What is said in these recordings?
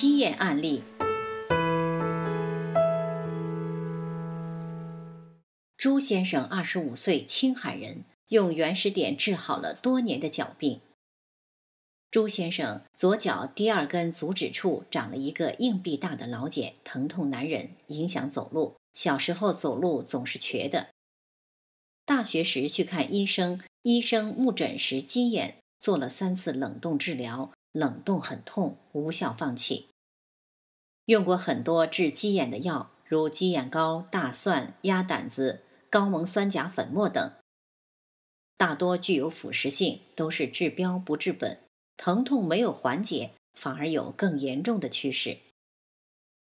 鸡眼案例。朱先生，二十五岁，青海人，用原始点治好了多年的脚病。朱先生左脚第二根足趾处长了一个硬币大的老茧，疼痛难忍，影响走路。小时候走路总是瘸的。大学时去看医生，医生目诊时鸡眼，做了三次冷冻治疗。冷冻很痛，无效放弃。用过很多治鸡眼的药，如鸡眼膏、大蒜、鸭胆子、高锰酸钾粉末等，大多具有腐蚀性，都是治标不治本，疼痛没有缓解，反而有更严重的趋势。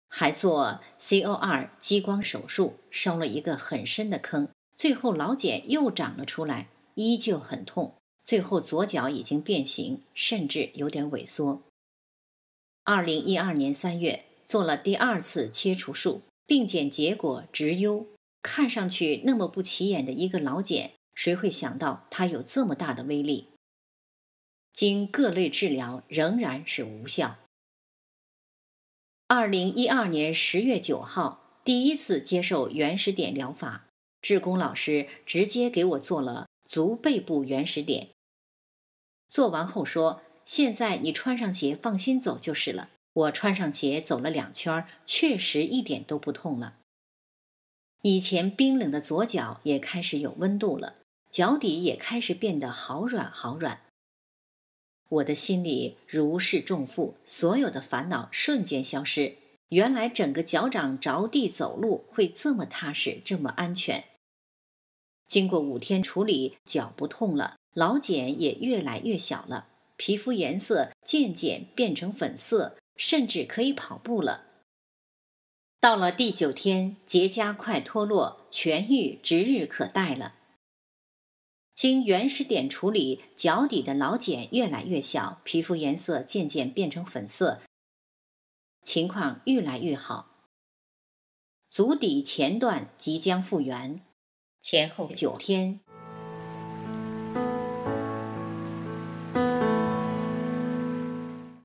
还做 CO2 激光手术，烧了一个很深的坑，最后老茧又长了出来，依旧很痛。最后，左脚已经变形，甚至有点萎缩。二零一二年三月，做了第二次切除术，病检结果直优。看上去那么不起眼的一个老茧，谁会想到它有这么大的威力？经各类治疗，仍然是无效。二零一二年十月九号，第一次接受原始点疗法，志工老师直接给我做了足背部原始点。做完后说：“现在你穿上鞋放心走就是了。”我穿上鞋走了两圈，确实一点都不痛了。以前冰冷的左脚也开始有温度了，脚底也开始变得好软好软。我的心里如释重负，所有的烦恼瞬间消失。原来整个脚掌着地走路会这么踏实，这么安全。经过五天处理，脚不痛了。老茧也越来越小了，皮肤颜色渐渐变成粉色，甚至可以跑步了。到了第九天，结痂快脱落，痊愈指日可待了。经原始点处理，脚底的老茧越来越小，皮肤颜色渐渐变成粉色，情况愈来愈好。足底前段即将复原，前后九天。